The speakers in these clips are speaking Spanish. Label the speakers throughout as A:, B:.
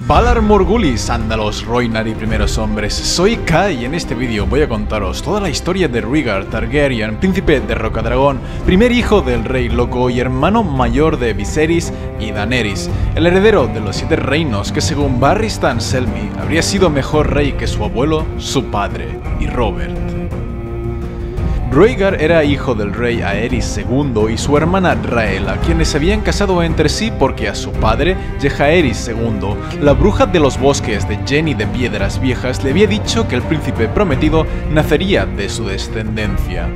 A: Valar Morgulis, Sándalos, Roinar y primeros hombres, soy Kai y en este vídeo voy a contaros toda la historia de Rhaegar Targaryen, príncipe de Rocadragón, primer hijo del rey loco y hermano mayor de Viserys y Daenerys, el heredero de los siete reinos que según Barristan Selmy habría sido mejor rey que su abuelo, su padre y Robert. Rhaegar era hijo del rey Aerys II y su hermana Raela, quienes se habían casado entre sí porque a su padre, Yehaeris II, la bruja de los bosques de Jenny de Piedras Viejas, le había dicho que el príncipe prometido nacería de su descendencia.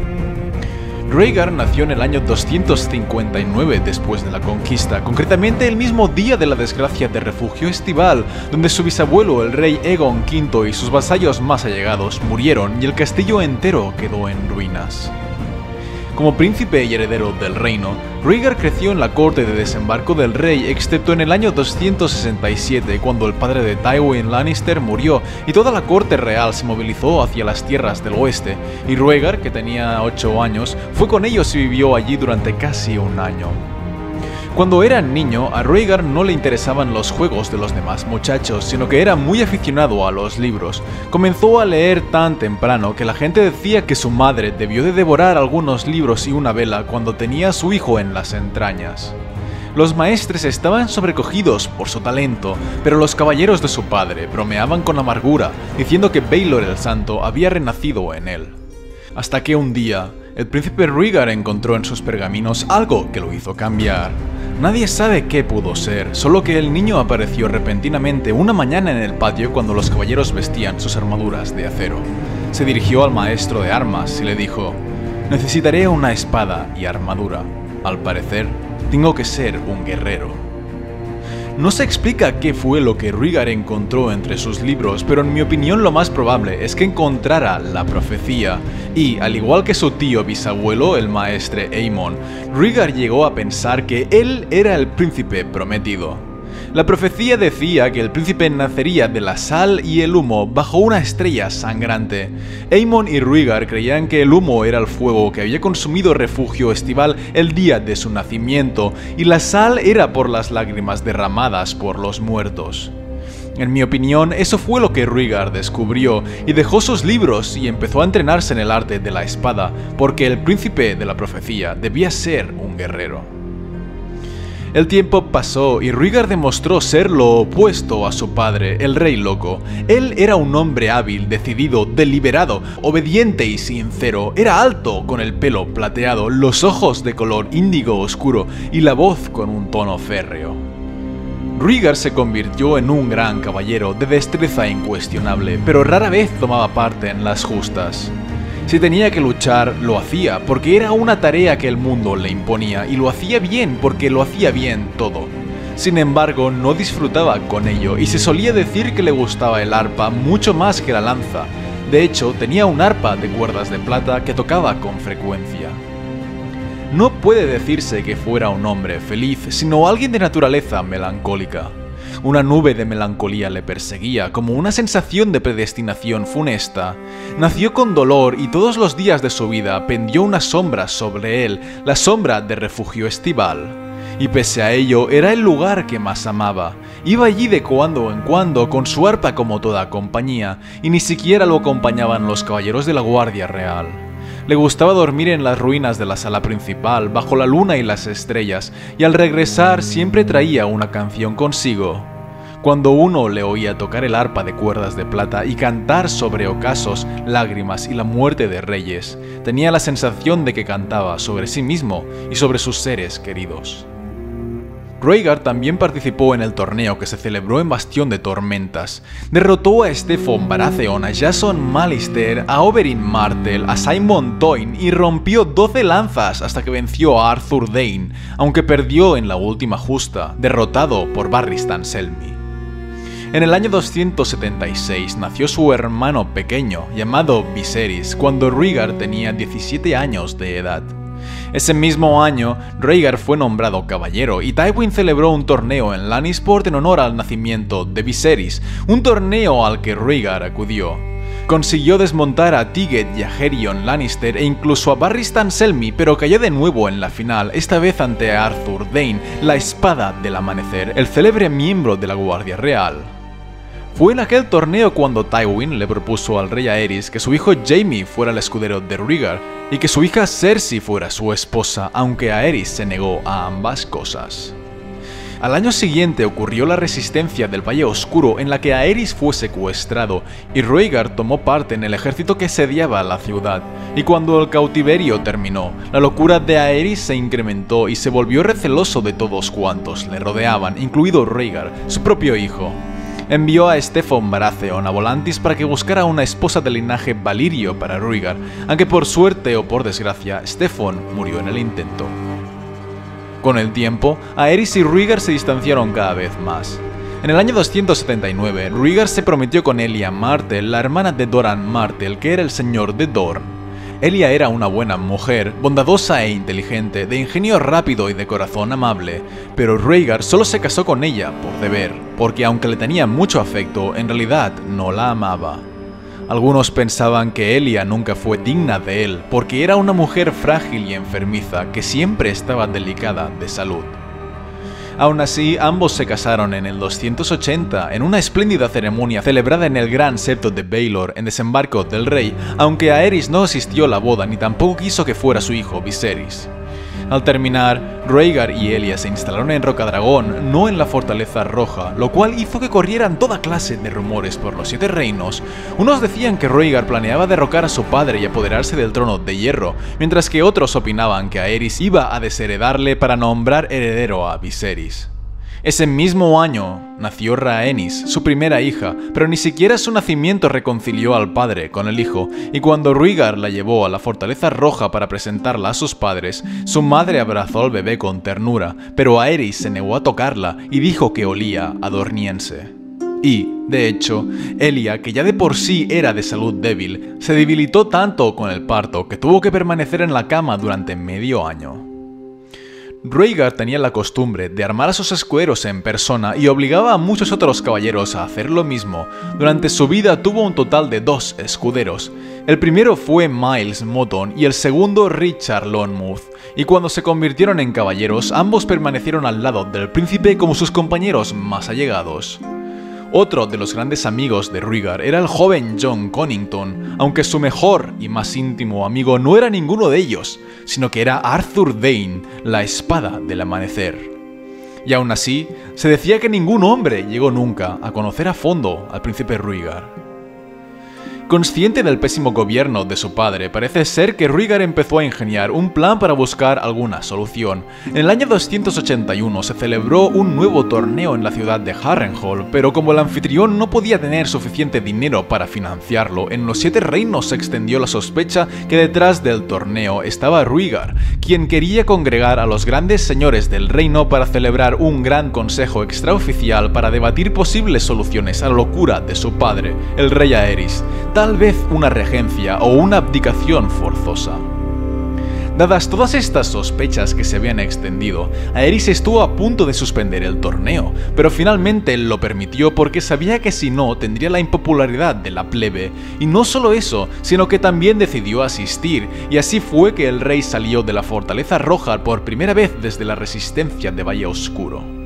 A: Rhaegar nació en el año 259 después de la conquista, concretamente el mismo día de la desgracia de refugio estival, donde su bisabuelo, el rey Egon V y sus vasallos más allegados murieron y el castillo entero quedó en ruinas. Como príncipe y heredero del reino, Rhaegar creció en la corte de desembarco del rey, excepto en el año 267, cuando el padre de Tywin Lannister murió y toda la corte real se movilizó hacia las tierras del oeste, y Rhaegar, que tenía 8 años, fue con ellos y vivió allí durante casi un año. Cuando era niño, a Rhaegar no le interesaban los juegos de los demás muchachos, sino que era muy aficionado a los libros. Comenzó a leer tan temprano que la gente decía que su madre debió de devorar algunos libros y una vela cuando tenía a su hijo en las entrañas. Los maestres estaban sobrecogidos por su talento, pero los caballeros de su padre bromeaban con amargura, diciendo que Baylor el Santo había renacido en él. Hasta que un día, el príncipe Rhaegar encontró en sus pergaminos algo que lo hizo cambiar. Nadie sabe qué pudo ser, solo que el niño apareció repentinamente una mañana en el patio cuando los caballeros vestían sus armaduras de acero. Se dirigió al maestro de armas y le dijo, necesitaré una espada y armadura. Al parecer, tengo que ser un guerrero. No se explica qué fue lo que Rhaegar encontró entre sus libros, pero en mi opinión lo más probable es que encontrara la profecía, y al igual que su tío bisabuelo, el maestre Aemon, Rhaegar llegó a pensar que él era el príncipe prometido. La profecía decía que el príncipe nacería de la sal y el humo bajo una estrella sangrante. Aemon y Rhaegar creían que el humo era el fuego que había consumido refugio estival el día de su nacimiento, y la sal era por las lágrimas derramadas por los muertos. En mi opinión, eso fue lo que Rhaegar descubrió y dejó sus libros y empezó a entrenarse en el arte de la espada, porque el príncipe de la profecía debía ser un guerrero. El tiempo pasó y Rhaegar demostró ser lo opuesto a su padre, el rey loco. Él era un hombre hábil, decidido, deliberado, obediente y sincero. Era alto, con el pelo plateado, los ojos de color índigo oscuro y la voz con un tono férreo. Rhaegar se convirtió en un gran caballero de destreza incuestionable, pero rara vez tomaba parte en las justas. Si tenía que luchar, lo hacía, porque era una tarea que el mundo le imponía, y lo hacía bien porque lo hacía bien todo. Sin embargo, no disfrutaba con ello, y se solía decir que le gustaba el arpa mucho más que la lanza. De hecho, tenía un arpa de cuerdas de plata que tocaba con frecuencia. No puede decirse que fuera un hombre feliz, sino alguien de naturaleza melancólica. Una nube de melancolía le perseguía, como una sensación de predestinación funesta. Nació con dolor y todos los días de su vida pendió una sombra sobre él, la sombra de refugio estival. Y pese a ello, era el lugar que más amaba. Iba allí de cuando en cuando con su arpa como toda compañía, y ni siquiera lo acompañaban los caballeros de la Guardia Real. Le gustaba dormir en las ruinas de la sala principal, bajo la luna y las estrellas, y al regresar siempre traía una canción consigo. Cuando uno le oía tocar el arpa de cuerdas de plata y cantar sobre ocasos, lágrimas y la muerte de reyes, tenía la sensación de que cantaba sobre sí mismo y sobre sus seres queridos. Rhaegar también participó en el torneo que se celebró en Bastión de Tormentas. Derrotó a Stefan Baratheon, a Jason Malister, a Oberyn Martell, a Simon Toyn y rompió 12 lanzas hasta que venció a Arthur Dane, aunque perdió en la última justa, derrotado por Barristan Selmy. En el año 276 nació su hermano pequeño, llamado Viserys, cuando Rhaegar tenía 17 años de edad. Ese mismo año, Rhaegar fue nombrado caballero y Tywin celebró un torneo en Lannisport en honor al nacimiento de Viserys, un torneo al que Rhaegar acudió. Consiguió desmontar a Tiget y a Herion Lannister e incluso a Barristan Selmy, pero cayó de nuevo en la final, esta vez ante Arthur Dane, la espada del amanecer, el célebre miembro de la Guardia Real. Fue en aquel torneo cuando Tywin le propuso al rey Aerys que su hijo Jaime fuera el escudero de Rhaegar y que su hija Cersei fuera su esposa, aunque Aerys se negó a ambas cosas. Al año siguiente ocurrió la resistencia del Valle Oscuro en la que Aerys fue secuestrado y Rhaegar tomó parte en el ejército que sediaba la ciudad, y cuando el cautiverio terminó, la locura de Aerys se incrementó y se volvió receloso de todos cuantos le rodeaban, incluido Rhaegar, su propio hijo. Envió a Stefan Baratheon a Volantis para que buscara una esposa del linaje Valirio para Rhaegar, aunque por suerte o por desgracia, Stefan murió en el intento. Con el tiempo, Aerys y Rhaegar se distanciaron cada vez más. En el año 279, Rhaegar se prometió con Elia Martell, la hermana de Doran Martell, que era el señor de Dorn. Elia era una buena mujer, bondadosa e inteligente, de ingenio rápido y de corazón amable, pero Rhaegar solo se casó con ella por deber, porque aunque le tenía mucho afecto, en realidad no la amaba. Algunos pensaban que Elia nunca fue digna de él porque era una mujer frágil y enfermiza que siempre estaba delicada de salud. Aún así, ambos se casaron en el 280 en una espléndida ceremonia celebrada en el Gran Septo de Baylor en desembarco del rey, aunque Aerys no asistió a la boda ni tampoco quiso que fuera su hijo Viserys. Al terminar, Rhaegar y Elia se instalaron en Rocadragón, no en la Fortaleza Roja, lo cual hizo que corrieran toda clase de rumores por los Siete Reinos. Unos decían que Rhaegar planeaba derrocar a su padre y apoderarse del trono de hierro, mientras que otros opinaban que Aerys iba a desheredarle para nombrar heredero a Viserys. Ese mismo año nació Rhaenys, su primera hija, pero ni siquiera su nacimiento reconcilió al padre con el hijo, y cuando Rhaegar la llevó a la Fortaleza Roja para presentarla a sus padres, su madre abrazó al bebé con ternura, pero Aerys se negó a tocarla y dijo que olía a dorniense. Y, de hecho, Elia, que ya de por sí era de salud débil, se debilitó tanto con el parto que tuvo que permanecer en la cama durante medio año. Rhaegar tenía la costumbre de armar a sus escuderos en persona y obligaba a muchos otros caballeros a hacer lo mismo. Durante su vida tuvo un total de dos escuderos. El primero fue Miles Moton y el segundo Richard Lonmouth, y cuando se convirtieron en caballeros ambos permanecieron al lado del príncipe como sus compañeros más allegados. Otro de los grandes amigos de Rhaegar era el joven John Connington, aunque su mejor y más íntimo amigo no era ninguno de ellos, sino que era Arthur Dane, la espada del amanecer. Y aún así, se decía que ningún hombre llegó nunca a conocer a fondo al príncipe Rhaegar. Consciente del pésimo gobierno de su padre, parece ser que Rhaegar empezó a ingeniar un plan para buscar alguna solución. En el año 281 se celebró un nuevo torneo en la ciudad de Harrenhal, pero como el anfitrión no podía tener suficiente dinero para financiarlo, en los Siete Reinos se extendió la sospecha que detrás del torneo estaba Rhaegar, quien quería congregar a los grandes señores del reino para celebrar un gran consejo extraoficial para debatir posibles soluciones a la locura de su padre, el rey Aerys tal vez una regencia o una abdicación forzosa. Dadas todas estas sospechas que se habían extendido, Aerys estuvo a punto de suspender el torneo, pero finalmente lo permitió porque sabía que si no tendría la impopularidad de la plebe, y no solo eso, sino que también decidió asistir, y así fue que el rey salió de la Fortaleza Roja por primera vez desde la resistencia de Valle Oscuro.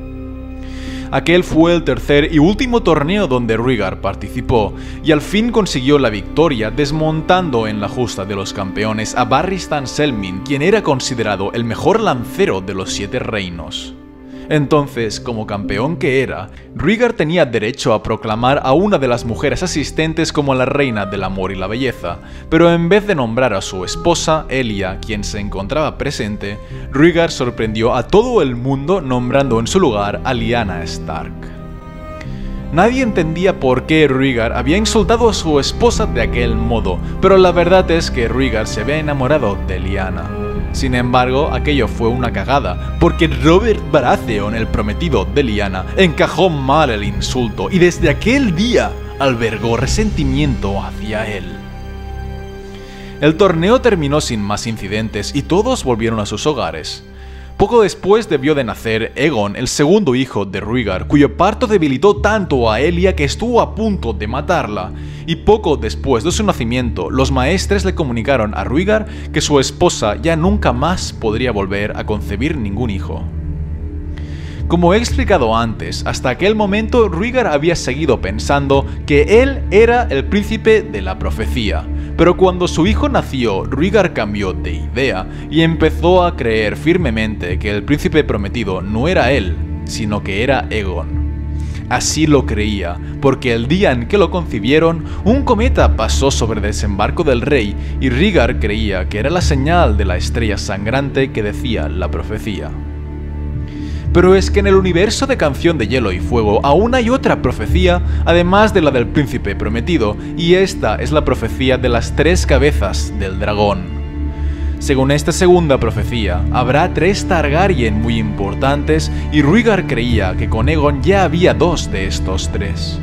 A: Aquel fue el tercer y último torneo donde Rhaegar participó, y al fin consiguió la victoria desmontando en la justa de los campeones a Barristan Selmin, quien era considerado el mejor lancero de los Siete Reinos. Entonces, como campeón que era, Rhaegar tenía derecho a proclamar a una de las mujeres asistentes como la reina del amor y la belleza, pero en vez de nombrar a su esposa, Elia, quien se encontraba presente, Rhaegar sorprendió a todo el mundo nombrando en su lugar a Lyanna Stark. Nadie entendía por qué Rhaegar había insultado a su esposa de aquel modo, pero la verdad es que Rhaegar se había enamorado de Lyanna. Sin embargo, aquello fue una cagada, porque Robert Baratheon, el prometido de Lyanna, encajó mal el insulto y desde aquel día albergó resentimiento hacia él. El torneo terminó sin más incidentes y todos volvieron a sus hogares. Poco después debió de nacer Egon, el segundo hijo de Rhaegar, cuyo parto debilitó tanto a Elia que estuvo a punto de matarla. Y poco después de su nacimiento, los maestres le comunicaron a Rhaegar que su esposa ya nunca más podría volver a concebir ningún hijo. Como he explicado antes, hasta aquel momento Rhaegar había seguido pensando que él era el príncipe de la profecía, pero cuando su hijo nació, Rhaegar cambió de idea y empezó a creer firmemente que el príncipe prometido no era él, sino que era Egon. Así lo creía, porque el día en que lo concibieron, un cometa pasó sobre el desembarco del rey y Rhaegar creía que era la señal de la estrella sangrante que decía la profecía. Pero es que en el universo de Canción de Hielo y Fuego aún hay otra profecía, además de la del príncipe prometido, y esta es la profecía de las tres cabezas del dragón. Según esta segunda profecía, habrá tres Targaryen muy importantes y Rhaegar creía que con Egon ya había dos de estos tres.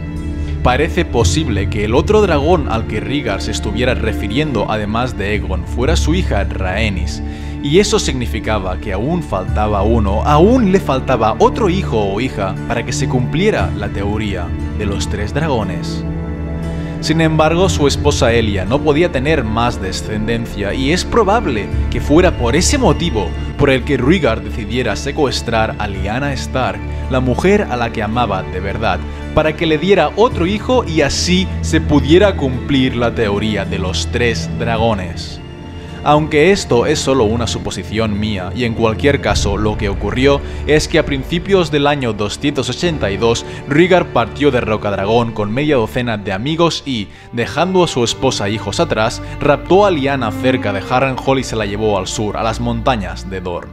A: Parece posible que el otro dragón al que Rhaegar se estuviera refiriendo además de Egon fuera su hija Rhaenys, y eso significaba que aún faltaba uno, aún le faltaba otro hijo o hija para que se cumpliera la teoría de los tres dragones. Sin embargo, su esposa Elia no podía tener más descendencia y es probable que fuera por ese motivo por el que Rhaegar decidiera secuestrar a Lyanna Stark, la mujer a la que amaba de verdad, para que le diera otro hijo y así se pudiera cumplir la teoría de los tres dragones. Aunque esto es solo una suposición mía, y en cualquier caso lo que ocurrió es que a principios del año 282, Rhaegar partió de Rocadragón con media docena de amigos y, dejando a su esposa e hijos atrás, raptó a Lyanna cerca de Harrenhal y se la llevó al sur, a las montañas de Dorn.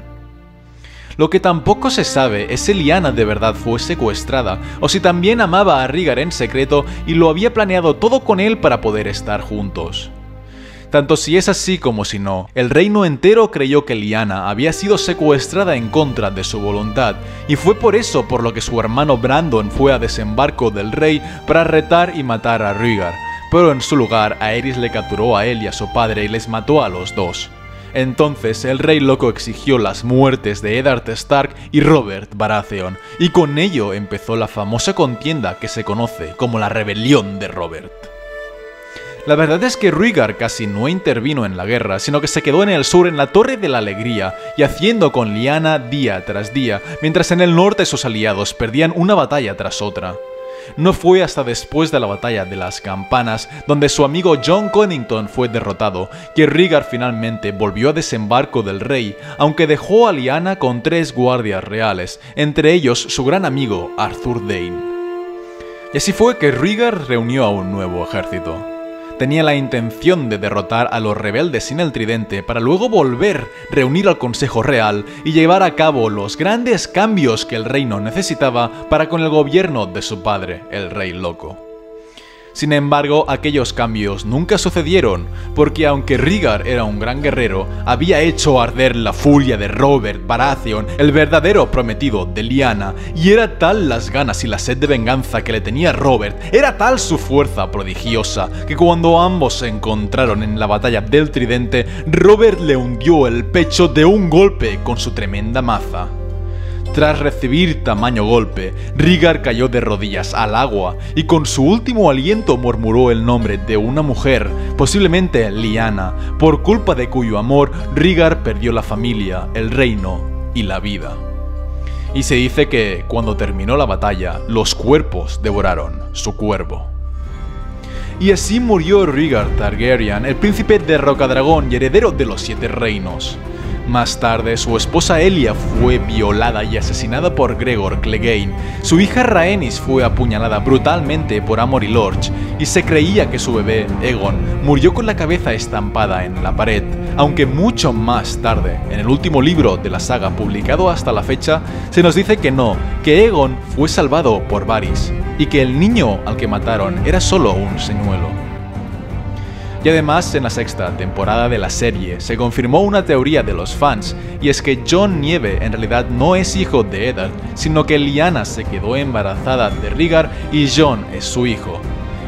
A: Lo que tampoco se sabe es si Lyanna de verdad fue secuestrada, o si también amaba a Rhaegar en secreto y lo había planeado todo con él para poder estar juntos. Tanto si es así como si no, el reino entero creyó que Lyanna había sido secuestrada en contra de su voluntad, y fue por eso por lo que su hermano Brandon fue a desembarco del rey para retar y matar a Rhaegar, pero en su lugar Aerys le capturó a él y a su padre y les mató a los dos. Entonces el rey loco exigió las muertes de Eddard Stark y Robert Baratheon, y con ello empezó la famosa contienda que se conoce como la Rebelión de Robert. La verdad es que Rhaegar casi no intervino en la guerra, sino que se quedó en el sur en la Torre de la Alegría y haciendo con Lyanna día tras día, mientras en el norte sus aliados perdían una batalla tras otra. No fue hasta después de la batalla de las campanas, donde su amigo John Connington fue derrotado, que Rhaegar finalmente volvió a desembarco del rey, aunque dejó a Lyanna con tres guardias reales, entre ellos su gran amigo Arthur Dane. Y así fue que Rhaegar reunió a un nuevo ejército tenía la intención de derrotar a los rebeldes sin el tridente para luego volver, reunir al Consejo Real y llevar a cabo los grandes cambios que el reino necesitaba para con el gobierno de su padre, el Rey Loco. Sin embargo, aquellos cambios nunca sucedieron, porque aunque Rhaegar era un gran guerrero, había hecho arder la furia de Robert Baratheon, el verdadero prometido de Lyanna, y era tal las ganas y la sed de venganza que le tenía Robert, era tal su fuerza prodigiosa, que cuando ambos se encontraron en la batalla del tridente, Robert le hundió el pecho de un golpe con su tremenda maza. Tras recibir tamaño golpe, Rhaegar cayó de rodillas al agua y con su último aliento murmuró el nombre de una mujer, posiblemente Lyanna, por culpa de cuyo amor Rhaegar perdió la familia, el reino y la vida. Y se dice que, cuando terminó la batalla, los cuerpos devoraron su cuervo. Y así murió Rhaegar Targaryen, el príncipe de Rocadragón y heredero de los siete reinos. Más tarde, su esposa Elia fue violada y asesinada por Gregor Clegane. Su hija Rhaenys fue apuñalada brutalmente por Amory Lorch y se creía que su bebé, Egon, murió con la cabeza estampada en la pared, aunque mucho más tarde, en el último libro de la saga publicado hasta la fecha, se nos dice que no, que Egon fue salvado por Varys y que el niño al que mataron era solo un señuelo. Y además, en la sexta temporada de la serie, se confirmó una teoría de los fans, y es que John Nieve en realidad no es hijo de Eddard, sino que Lyanna se quedó embarazada de Rhaegar y John es su hijo.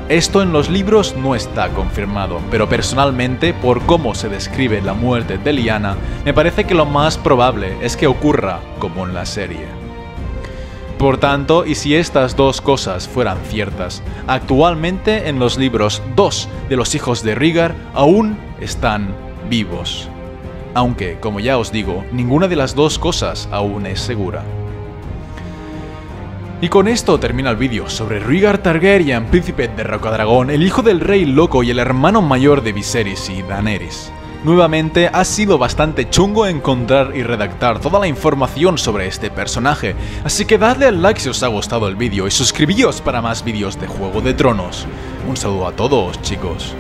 A: Esto en los libros no está confirmado, pero personalmente, por cómo se describe la muerte de Lyanna, me parece que lo más probable es que ocurra como en la serie. Por tanto, y si estas dos cosas fueran ciertas, actualmente en los libros dos de los hijos de Rhaegar aún están vivos. Aunque, como ya os digo, ninguna de las dos cosas aún es segura. Y con esto termina el vídeo sobre Rhaegar Targaryen, príncipe de Rocadragón, el hijo del rey loco y el hermano mayor de Viserys y Daenerys. Nuevamente ha sido bastante chungo encontrar y redactar toda la información sobre este personaje, así que dadle al like si os ha gustado el vídeo y suscribíos para más vídeos de Juego de Tronos. Un saludo a todos chicos.